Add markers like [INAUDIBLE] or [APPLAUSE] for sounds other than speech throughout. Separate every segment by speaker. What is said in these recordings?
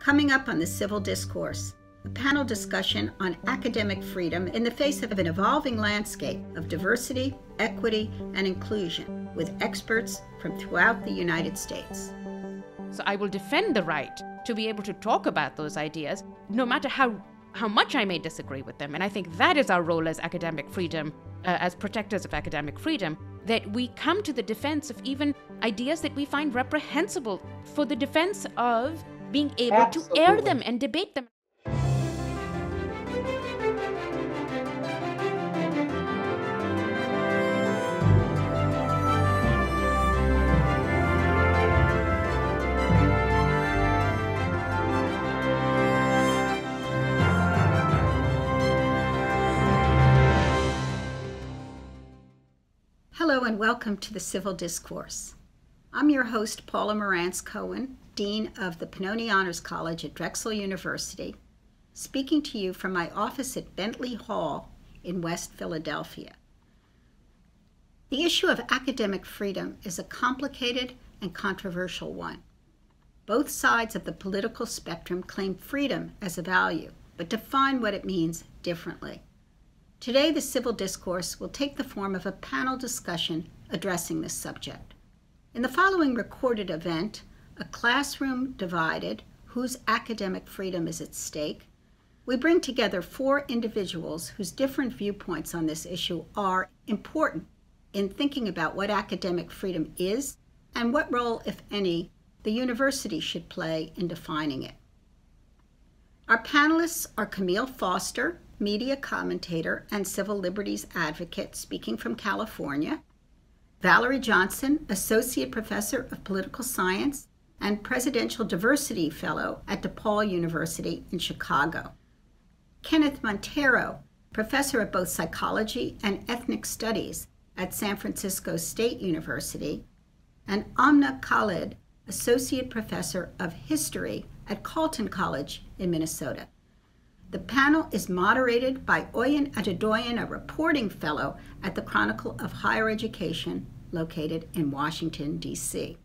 Speaker 1: Coming up on the Civil Discourse, a panel discussion on academic freedom in the face of an evolving landscape of diversity, equity, and inclusion with experts from throughout the United States.
Speaker 2: So I will defend the right to be able to talk about those ideas, no matter how how much I may disagree with them. And I think that is our role as academic freedom, uh, as protectors of academic freedom, that we come to the defense of even ideas that we find reprehensible for the defense of being able Absolutely. to air them and debate them.
Speaker 1: Hello and welcome to the Civil Discourse. I'm your host, Paula Marantz Cohen, Dean of the Pennoni Honors College at Drexel University, speaking to you from my office at Bentley Hall in West Philadelphia. The issue of academic freedom is a complicated and controversial one. Both sides of the political spectrum claim freedom as a value, but define what it means differently. Today, the civil discourse will take the form of a panel discussion addressing this subject. In the following recorded event, A Classroom Divided Whose Academic Freedom is at Stake, we bring together four individuals whose different viewpoints on this issue are important in thinking about what academic freedom is and what role, if any, the university should play in defining it. Our panelists are Kmele Foster, media commentator and civil liberties advocate speaking from California, Valerie Johnson, Associate Professor of Political Science and Presidential Diversity Fellow at DePaul University in Chicago, Kenneth Monteiro, Professor of both Psychology and Ethnic Studies at San Francisco State University, and Amna Khalid, Associate Professor of History at Carleton College in Minnesota. The panel is moderated by Oyin Adedoyin, a reporting fellow at the Chronicle of Higher Education, located in Washington, D.C.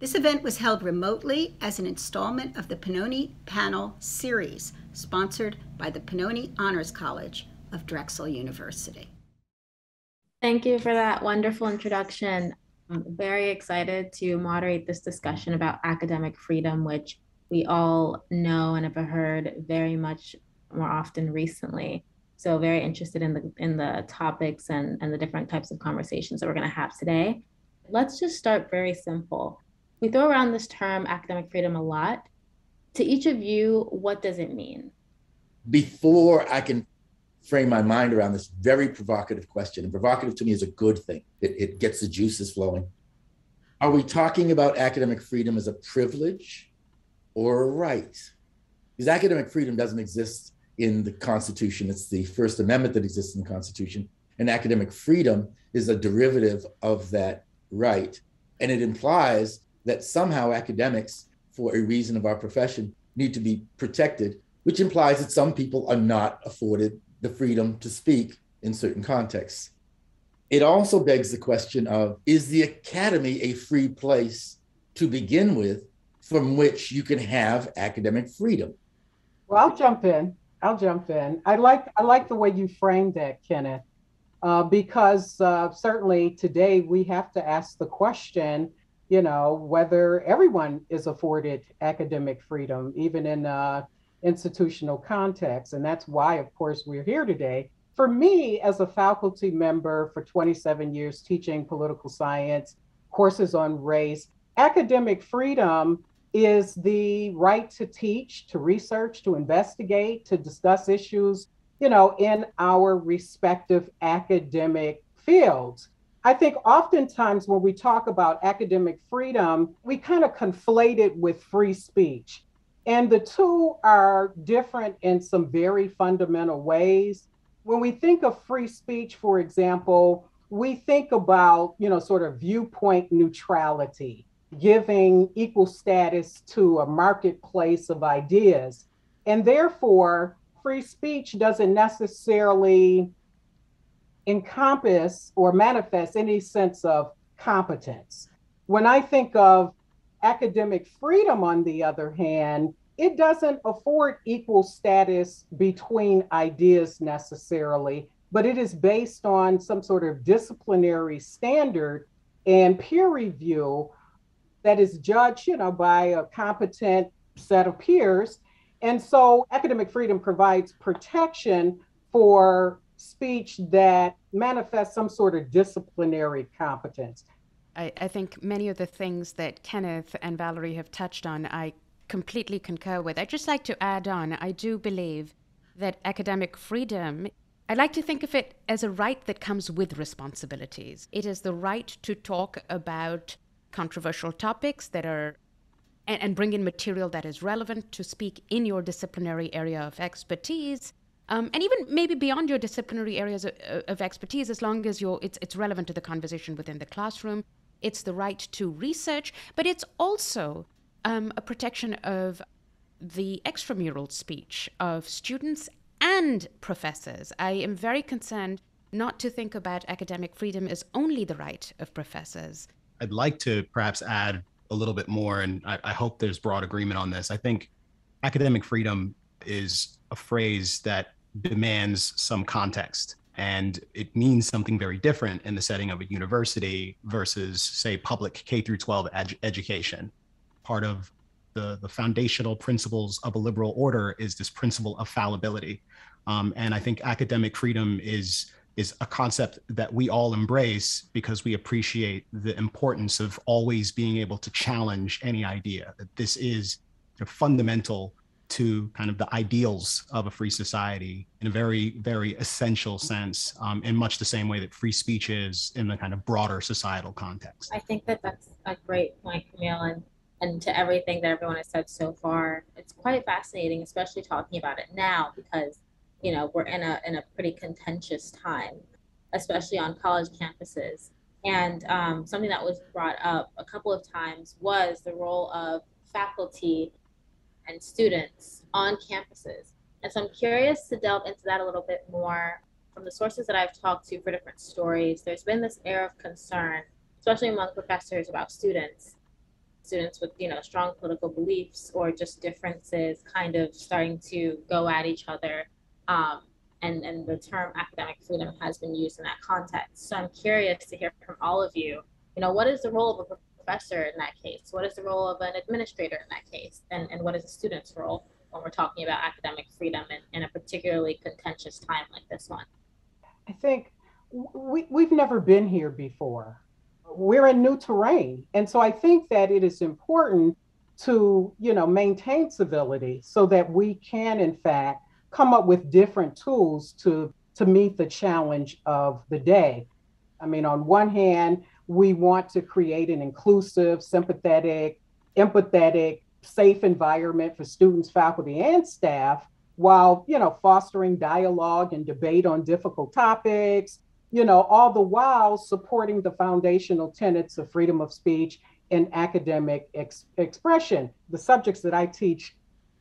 Speaker 1: This event was held remotely as an installment of the Pennoni Panel Series, sponsored by the Pennoni Honors College of Drexel University.
Speaker 3: Thank you for that wonderful introduction. I'm very excited to moderate this discussion about academic freedom, which we all know and have heard very much more often recently. So very interested in the in the topics and, and the different types of conversations that we're going to have today. Let's just start very simple. We throw around this term academic freedom a lot. To each of you, what does it mean?
Speaker 4: Before I can frame my mind around this very provocative question, and provocative to me is a good thing. It, it gets the juices flowing. Are we talking about academic freedom as a privilege or a right. Because academic freedom doesn't exist in the Constitution. It's the First Amendment that exists in the Constitution. And academic freedom is a derivative of that right. And it implies that somehow academics, for a reason of our profession, need to be protected, which implies that some people are not afforded the freedom to speak in certain contexts. It also begs the question of is the academy a free place to begin with from which you can have academic freedom.
Speaker 5: Well, I'll jump in. I'll jump in. I like I like the way you framed that, Kenneth, uh, because uh, certainly today we have to ask the question, you know, whether everyone is afforded academic freedom, even in uh, institutional context, and that's why, of course, we're here today. For me, as a faculty member for 27 years teaching political science, courses on race, academic freedom is the right to teach, to research, to investigate, to discuss issues, you know, in our respective academic fields. I think oftentimes when we talk about academic freedom, we kind of conflate it with free speech. And the two are different in some very fundamental ways. When we think of free speech, for example, we think about, you know, sort of viewpoint neutrality giving equal status to a marketplace of ideas. And therefore, free speech doesn't necessarily encompass or manifest any sense of competence. When I think of academic freedom, on the other hand, it doesn't afford equal status between ideas necessarily, but it is based on some sort of disciplinary standard and peer review that is judged, you know, by a competent set of peers. And so academic freedom provides protection for speech that manifests some sort of disciplinary competence.
Speaker 2: I, I think many of the things that Kenneth and Valerie have touched on, I completely concur with. I'd just like to add on I do believe that academic freedom, I like to think of it as a right that comes with responsibilities. It is the right to talk about controversial topics that are and, and bring in material that is relevant to speak in your disciplinary area of expertise um, and even maybe beyond your disciplinary areas of, of, expertise, as long as you're, it's, it's relevant to the conversation within the classroom. It's the right to research, but it's also um, a protection of the extramural speech of students and professors. I am very concerned not to think about academic freedom as only the right of professors.
Speaker 6: I'd like to perhaps add a little bit more, and I, I hope there's broad agreement on this. I think academic freedom is a phrase that demands some context and it means something very different in the setting of a university versus say public k through 12 ed- education. Part of the, the foundational principles of a liberal order is this principle of fallibility. Um, and i think academic freedom is is a concept that we all embrace because we appreciate the importance of always being able to challenge any idea that this is fundamental to kind of the ideals of a free society in a very, very essential sense, um, in much the same way that free speech is in the kind of broader societal context.
Speaker 3: I think that that's a great point, Kmele, and and to everything that everyone has said so far. It's quite fascinating, especially talking about it now because you know we're in a in a pretty contentious time, especially on college campuses. And um, something that was brought up a couple of times was the role of faculty and students on campuses. And so I'm curious to delve into that a little bit more. From the sources that I've talked to for different stories, there's been this air of concern, especially among professors about students, students with you know strong political beliefs or just differences, kind of starting to go at each other. Um, and and the term academic freedom has been used in that context. So I'm curious to hear from all of you. You know, what is the role of a professor in that case? What is the role of an administrator in that case? And, and what is a student's role when we're talking about academic freedom in, in a particularly contentious time like this one?
Speaker 5: I think we, we've never been here before. We're in new terrain. And so I think that it is important to, you know, maintain civility so that we can, in fact, come up with different tools to, to meet the challenge of the day. I mean, on one hand, we want to create an inclusive, sympathetic, empathetic, safe environment for students, faculty, and staff while, you know, fostering dialogue and debate on difficult topics, you know, all the while supporting the foundational tenets of freedom of speech and academic ex- expression. The subjects that I teach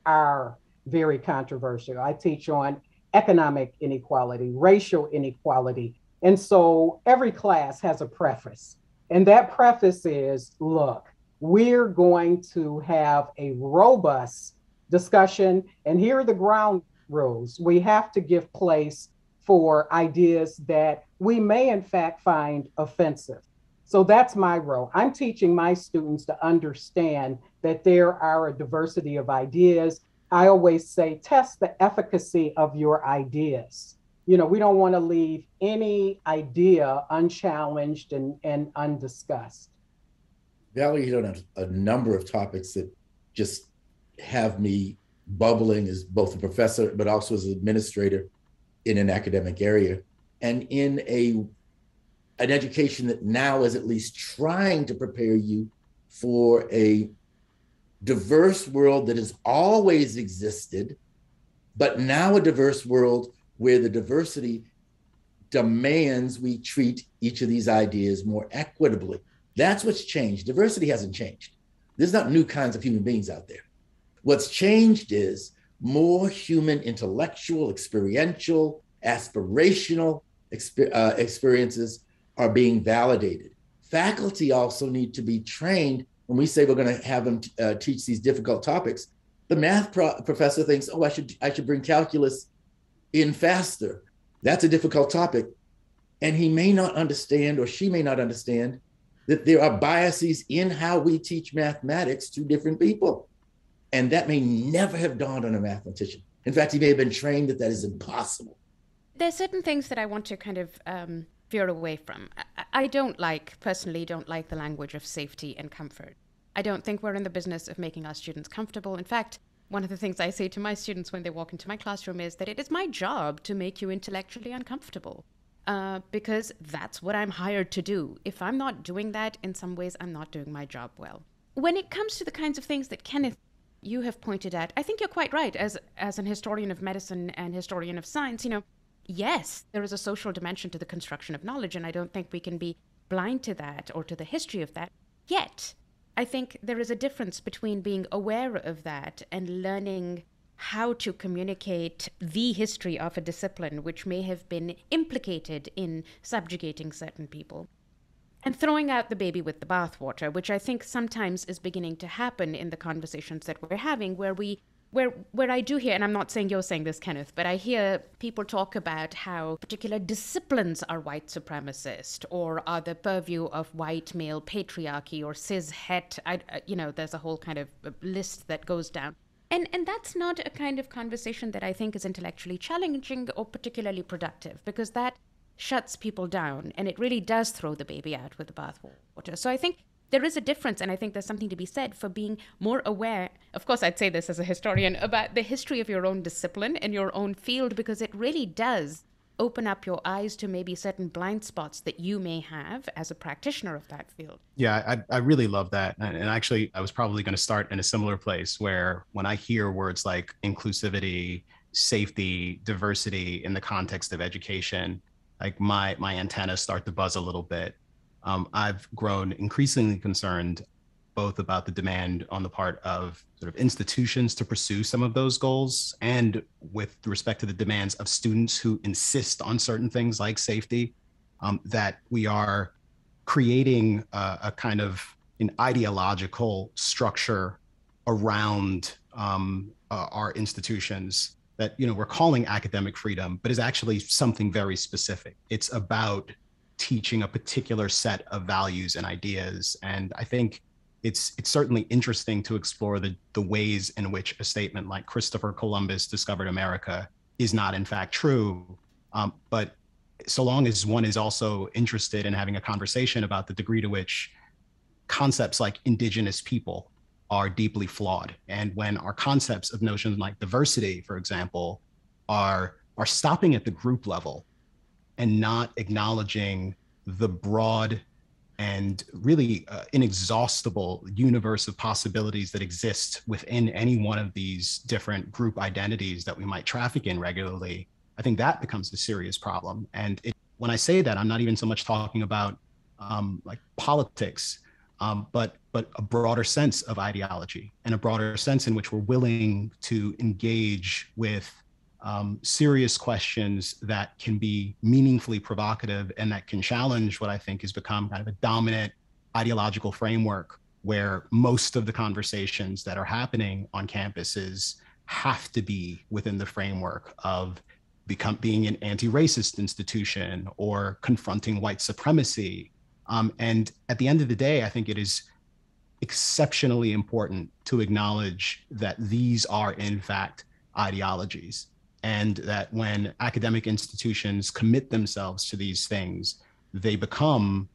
Speaker 5: are very controversial. I teach on economic inequality, racial inequality. And so every class has a preface. And that preface is look, we're going to have a robust discussion, and here are the ground rules. We have to give place for ideas that we may, in fact, find offensive. So that's my role. I'm teaching my students to understand that there are a diversity of ideas. I always say, test the efficacy of your ideas you know, we don't want to leave any idea unchallenged and, and undiscussed.
Speaker 4: Valerie hit on a, a number of topics that just have me bubbling as both a professor, but also as an administrator in an academic area and in a an education that now is at least trying to prepare you for a diverse world that has always existed, but now a diverse world where the diversity demands we treat each of these ideas more equitably. That's what's changed. Diversity hasn't changed. There's not new kinds of human beings out there. What's changed is more human intellectual, experiential, aspirational exper- uh, experiences are being validated. Faculty also need to be trained when we say we're going to have them uh, teach these difficult topics, the math pro- professor thinks, oh, I should I should bring calculus in faster. That's a difficult topic, and he may not understand, or she may not understand, that there are biases in how we teach mathematics to different people, and that may never have dawned on a mathematician. In fact, he may have been trained that that is impossible.
Speaker 2: There's certain things that I want to kind of um, veer away from. I, I don't like, personally, don't like the language of safety and comfort. I don't think we're in the business of making our students comfortable. In fact, one of the things I say to my students when they walk into my classroom is that it is my job to make you intellectually uncomfortable. Uh, because that's what I'm hired to do. If I'm not doing that, in some ways, I'm not doing my job well. When it comes to the kinds of things that Kenneth you have pointed at, I think you're quite right. As as an historian of medicine and historian of science, you know, yes, there is a social dimension to the construction of knowledge, and I don't think we can be blind to that or to the history of that. Yet, I think there is a difference between being aware of that and learning how to communicate the history of a discipline which may have been implicated in subjugating certain people. And throwing out the baby with the bathwater, which I think sometimes is beginning to happen in the conversations that we're having, where we where where I do hear, and I'm not saying you're saying this, Kenneth, but I hear people talk about how particular disciplines are white supremacist or are the purview of white male patriarchy or cis het. I, uh, you know, there's a whole kind of uh, list that goes down. And and that's not a kind of conversation that I think is intellectually challenging or particularly productive because that shuts people down and it really does throw the baby out with the bathwater. So I think there is a difference, and I think there's something to be said for being more aware. Of course, I'd say this as a historian about the history of your own discipline and your own field because it really does open up your eyes to maybe certain blind spots that you may have as a practitioner of that field.
Speaker 6: Yeah, I, I really love that. And actually, I was probably going to start in a similar place where when I hear words like inclusivity, safety, diversity in the context of education, like my my antennas start to buzz a little bit um, I've grown increasingly concerned both about the demand on the part of sort of institutions to pursue some of those goals and with respect to the demands of students who insist on certain things like safety, um, that we are creating a, a, kind of an ideological structure around um, uh, our institutions that you know we're calling academic freedom, but is actually something very specific. It's about teaching a particular set of values and ideas. And I think it's it's certainly interesting to explore the the ways in which a statement like Christopher Columbus discovered America is not in fact true. Um, but so long as one is also interested in having a conversation about the degree to which concepts like indigenous people are deeply flawed, and when our concepts of notions like diversity, for example, are are stopping at the group level and not acknowledging the broad and really uh, inexhaustible universe of possibilities that exist within any one of these different group identities that we might traffic in regularly, I think that becomes a serious problem. And it, when I say that, I'm not even so much talking about um, like politics, um, but but a broader sense of ideology and a broader sense in which we're willing to engage with um, serious questions that can be meaningfully provocative and that can challenge what I think has become kind of a dominant ideological framework where most of the conversations that are happening on campuses have to be within the framework of become being an anti-racist institution or confronting white supremacy. Um, and at the end of the day, I think it is exceptionally important to acknowledge that these are in fact ideologies and that when academic institutions commit themselves to these things, they become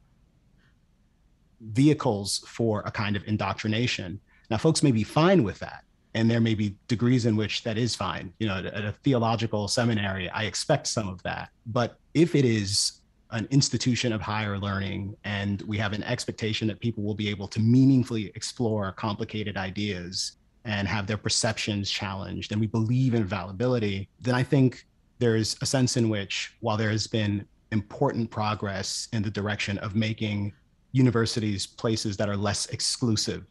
Speaker 6: vehicles for a kind of indoctrination. Now, folks may be fine with that, and there may be degrees in which that is fine. You know, at a theological seminary, I expect some of that. But if it is an institution of higher learning and we have an expectation that people will be able to meaningfully explore complicated ideas and have their perceptions challenged and we believe in fallibility, then I think there's a sense in which, while there has been important progress in the direction of making universities places that are less exclusive,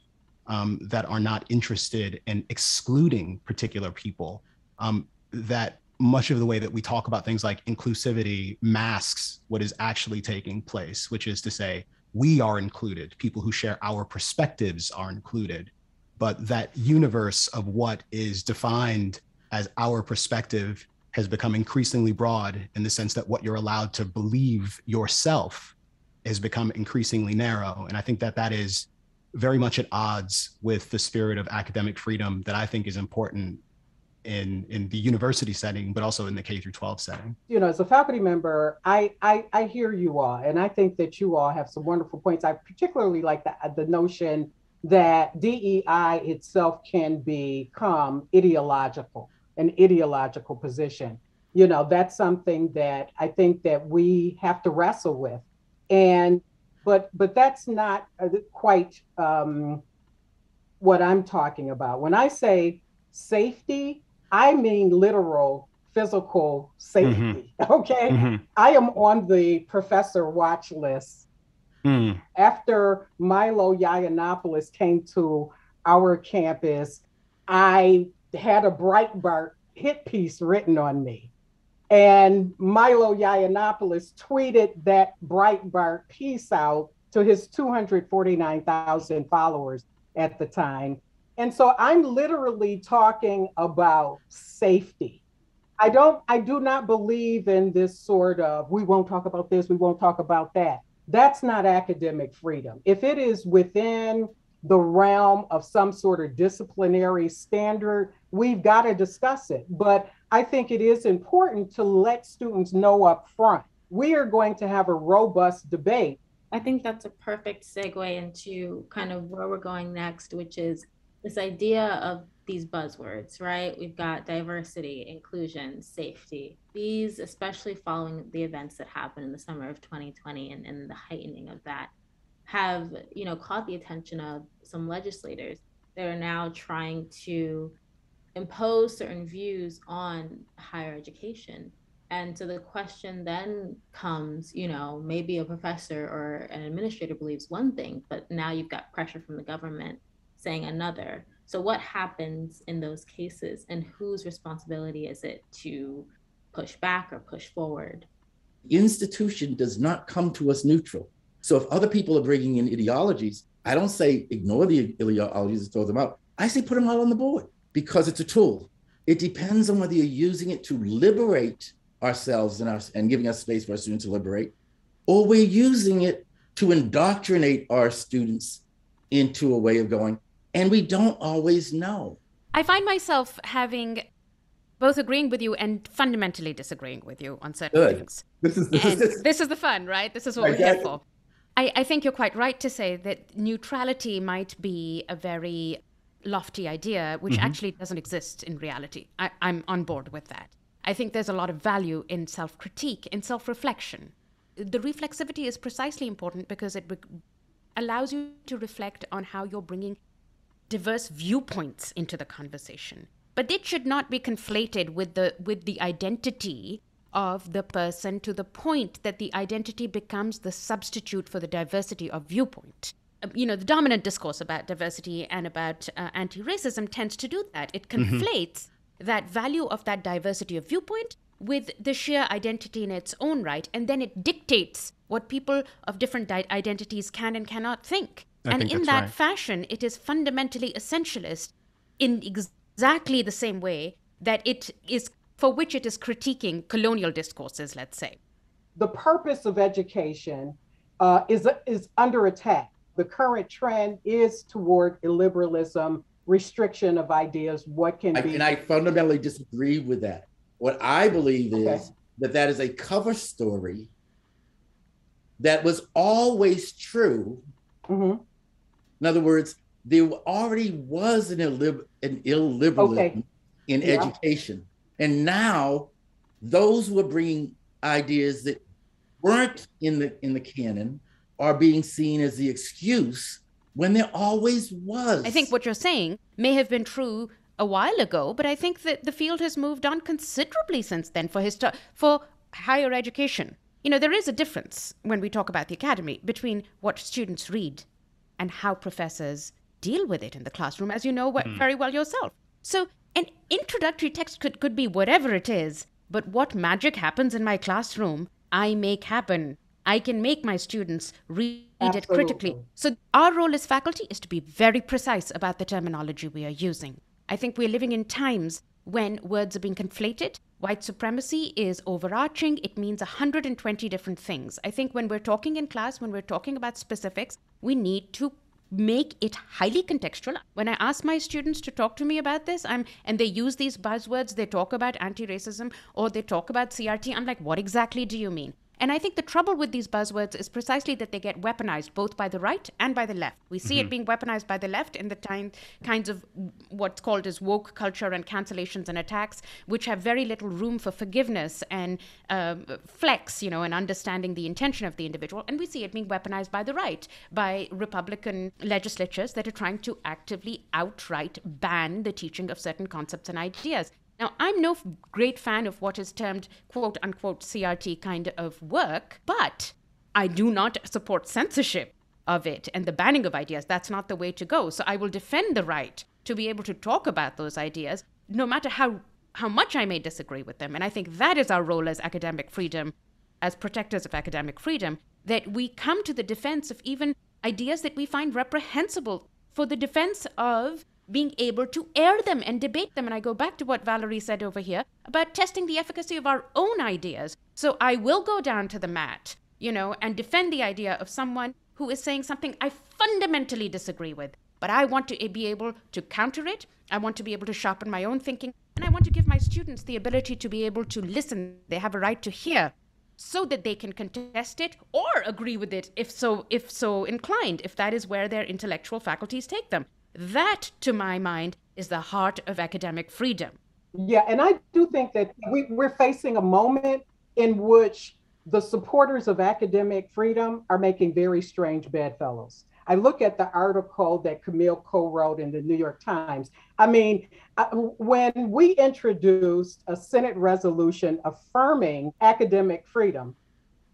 Speaker 6: um, that are not interested in excluding particular people, um, that much of the way that we talk about things like inclusivity masks what is actually taking place, which is to say, we are included, people who share our perspectives are included. But that universe of what is defined as our perspective has become increasingly broad in the sense that what you're allowed to believe yourself has become increasingly narrow. And I think that that is very much at odds with the spirit of academic freedom that I think is important in in the university setting, but also in the K through 12 setting.
Speaker 5: You know, as a faculty member, I I, I hear you all, and I think that you all have some wonderful points. I particularly like the the notion that DEI itself can become ideological, an ideological position. You know, that's something that I think that we have to wrestle with, and but but that's not uh, quite um, what I'm talking about. When I say safety, I mean literal physical safety. Mm-hmm. [LAUGHS] Okay, mm-hmm. I am on the professor watch list. Mm. After Milo Yiannopoulos came to our campus, I had a Breitbart hit piece written on me. And Milo Yiannopoulos tweeted that Breitbart piece out to his 249,000 followers at the time. And so I'm literally talking about safety. I don't, I do not believe in this sort of, we won't talk about this, we won't talk about that. That's not academic freedom. If it is within the realm of some sort of disciplinary standard, we've got to discuss it. But I think it is important to let students know up front. We are going to have a robust debate.
Speaker 3: I think that's a perfect segue into kind of where we're going next, which is this idea of these buzzwords, right? We've got diversity, inclusion, safety. These, especially following the events that happened in the summer of 2020 and, and the heightening of that, have, you know, caught the attention of some legislators that are now trying to impose certain views on higher education. And so the question then comes, you know, maybe a professor or an administrator believes one thing, but now you've got pressure from the government saying another. So what happens in those cases and whose responsibility is it to push back or push forward?
Speaker 4: The institution does not come to us neutral. So if other people are bringing in ideologies, I don't say ignore the ideologies and throw them out. I say put them all on the board because it's a tool. It depends on whether you're using it to liberate ourselves and, our, and giving us space for our students to liberate, or we're using it to indoctrinate our students into a way of going. And we don't always know.
Speaker 2: I find myself having both agreeing with you and fundamentally disagreeing with you on certain Good. things. This is, this, [LAUGHS] is, this is the fun, right? This is what we're here for. I, I think you're quite right to say that neutrality might be a very lofty idea, which mm-hmm. actually doesn't exist in reality. I, I'm on board with that. I think there's a lot of value in self critique, in self reflection. The reflexivity is precisely important because it re- allows you to reflect on how you're bringing diverse viewpoints into the conversation. But it should not be conflated with the, with the identity of the person to the point that the identity becomes the substitute for the diversity of viewpoint. Uh, you know, the dominant discourse about diversity and about uh, anti racism tends to do that. It mm-hmm. conflates mm-hmm. that value of that diversity of viewpoint with the sheer identity in its own right, and then it dictates what people of different di- identities can and cannot think. I and in that right. fashion, it is fundamentally essentialist in exactly the same way that it is for which it is critiquing colonial discourses, let's say.
Speaker 5: The purpose of education uh, is, is under attack the current trend is toward illiberalism, restriction of ideas, what can
Speaker 4: I,
Speaker 5: be.
Speaker 4: And I fundamentally disagree with that. What I believe okay. is that that is a cover story that was always true. Mm-hmm. In other words, there already was an, illib- an illiberalism okay. in yeah. education. And now those who are bringing ideas that weren't in the in the canon are being seen as the excuse when there always was.
Speaker 2: I think what you're saying may have been true a while ago, but I think that the field has moved on considerably since then for histo- for higher education. You know, there is a difference when we talk about the academy between what students read and how professors deal with it in the classroom, as you know mm. very well yourself. So, an introductory text could, could be whatever it is, but what magic happens in my classroom, I make happen I can make my students read Absolutely. it critically. So, our role as faculty is to be very precise about the terminology we are using. I think we're living in times when words are being conflated. White supremacy is overarching, it means 120 different things. I think when we're talking in class, when we're talking about specifics, we need to make it highly contextual. When I ask my students to talk to me about this, I'm and they use these buzzwords, they talk about anti-racism or they talk about CRT, I'm like, what exactly do you mean? And I think the trouble with these buzzwords is precisely that they get weaponized both by the right and by the left. We see mm-hmm. it being weaponized by the left in the time, kinds of what's called as woke culture and cancellations and attacks, which have very little room for forgiveness and uh, flex, you know, and understanding the intention of the individual. And we see it being weaponized by the right, by Republican legislatures that are trying to actively outright ban the teaching of certain concepts and ideas. Now, I'm no great fan of what is termed quote unquote CRT kind of work, but I do not support censorship of it and the banning of ideas. That's not the way to go. So I will defend the right to be able to talk about those ideas, no matter how, how much I may disagree with them. And I think that is our role as academic freedom, as protectors of academic freedom, that we come to the defense of even ideas that we find reprehensible for the defense of being able to air them and debate them. And I go back to what Valerie said over here about testing the efficacy of our own ideas. So I will go down to the mat, you know, and defend the idea of someone who is saying something I fundamentally disagree with. But I want to be able to counter it. I want to be able to sharpen my own thinking. And I want to give my students the ability to be able to listen. They have a right to hear so that they can contest it or agree with it if so if so inclined if that is where their intellectual faculties take them that, to my mind, is the heart of academic freedom.
Speaker 5: Yeah, and I do think that we, we're facing a moment in which the supporters of academic freedom are making very strange bedfellows. I look at the article that Kmele co-wrote in the New York Times. I mean, uh, when we introduced a Senate resolution affirming academic freedom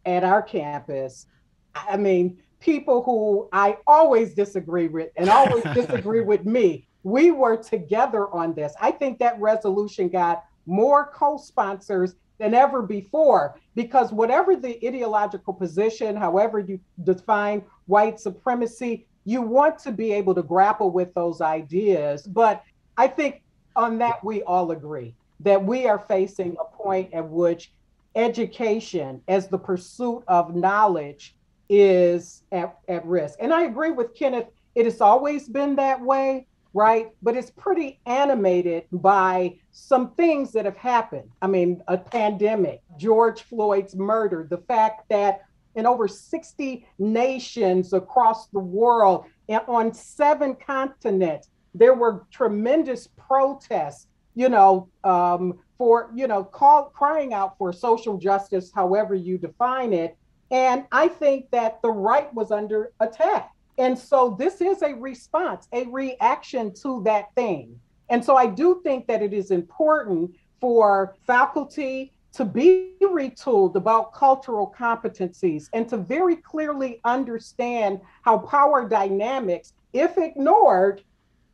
Speaker 5: at our campus, I mean, people who I always disagree with and always [LAUGHS] disagree with me. We were together on this. I think that resolution got more co sponsors than ever before because whatever the ideological position, however you define white supremacy, you want to be able to grapple with those ideas. But I think on that, we all agree that we are facing a point at which education, as the pursuit of knowledge, is at, at risk. And I agree with Kenneth, it has always been that way, right? But it's pretty animated by some things that have happened. I mean, a pandemic, George Floyd's murder, the fact that in over 60 nations across the world and on seven continents, there were tremendous protests, you know, um, for, you know, call, crying out for social justice, however you define it. And I think that the right was under attack. And so this is a response, a reaction to that thing. And so I do think that it is important for faculty to be retooled about cultural competencies and to very clearly understand how power dynamics, if ignored,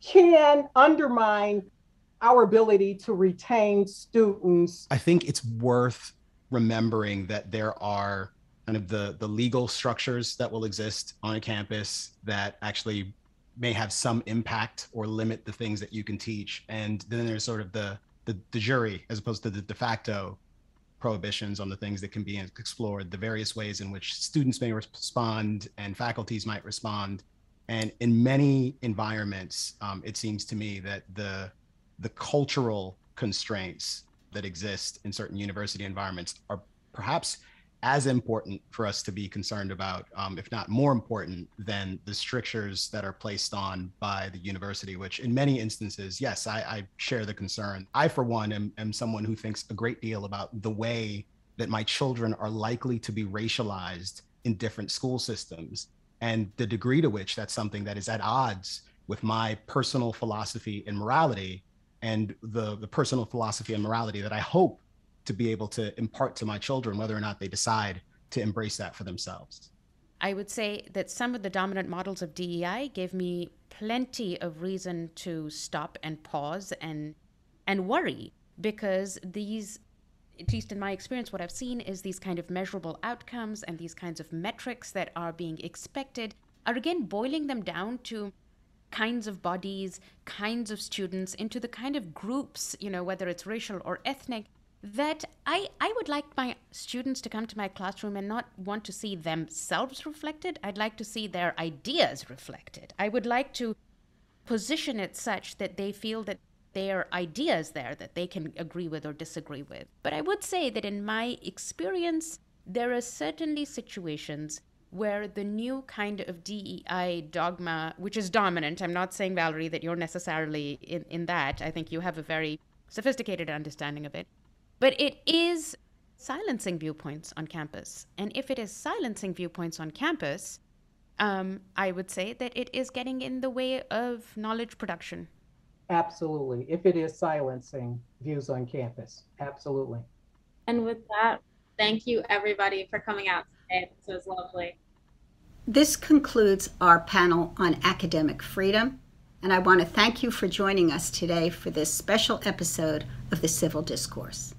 Speaker 5: can undermine our ability to retain students.
Speaker 6: I think it's worth remembering that there are kind of the the legal structures that will exist on a campus that actually may have some impact or limit the things that you can teach. And then there's sort of the the, de jure as opposed to the de facto prohibitions on the things that can be explored the various ways in which students may respond and faculties might respond. And in many environments um, it seems to me that the the cultural constraints that exist in certain university environments are perhaps as important for us to be concerned about, um, if not more important than the strictures that are placed on by the university, which in many instances, yes, I, I share the concern. I, for one, am, am someone who thinks a great deal about the way that my children are likely to be racialized in different school systems and the degree to which that's something that is at odds with my personal philosophy and morality and the, the personal philosophy and morality that I hope to be able to impart to my children, whether or not they decide to embrace that for themselves.
Speaker 2: I would say that some of the dominant models of DEI gave me plenty of reason to stop and pause and and worry because these at least in my experience, what I've seen is these kind of measurable outcomes and these kinds of metrics that are being expected are again boiling them down to kinds of bodies, kinds of students, into the kind of groups, you know, whether it's racial or ethnic, that I, I would like my students to come to my classroom and not want to see themselves reflected. I'd like to see their ideas reflected. I would like to position it such that they feel that there are ideas there that they can agree with or disagree with. But I would say that in my experience, there are certainly situations where the new kind of DEI dogma, which is dominant, I'm not saying, Valerie, that you're necessarily in, in that. I think you have a very sophisticated understanding of it. But it is silencing viewpoints on campus. And if it is silencing viewpoints on campus, um, I would say that it is getting in the way of knowledge production.
Speaker 5: Absolutely. If it is silencing views on campus, absolutely.
Speaker 3: And with that, thank you everybody for coming out today. This was lovely.
Speaker 1: This concludes our panel on academic freedom, and I want to thank you for joining us today for this special episode of the Civil Discourse.